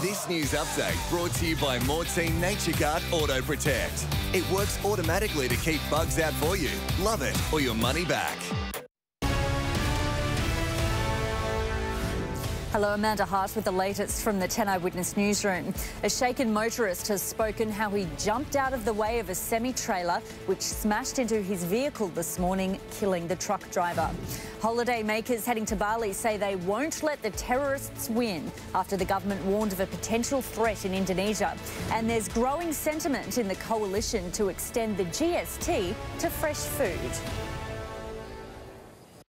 This news update brought to you by Mortein NaturGard Auto Protect. It works automatically to keep bugs out for you. Love it or your money back. Hello, Amanda Hart with the latest from the 10 Eyewitness newsroom. A shaken motorist has spoken how he jumped out of the way of a semi-trailer which smashed into his vehicle this morning, killing the truck driver. Holiday makers heading to Bali say they won't let the terrorists win after the government warned of a potential threat in Indonesia. And there's growing sentiment in the coalition to extend the GST to fresh food.